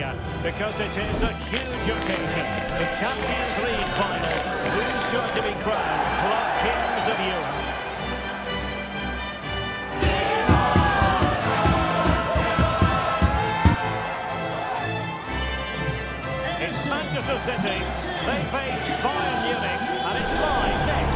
Because it is a huge occasion. The Champions League final. Who's going to be crowned club kings of Europe? It's Manchester City. They face Bayern Munich and it's live next.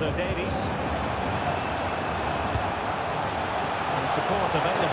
Alphonso Davies. And support available.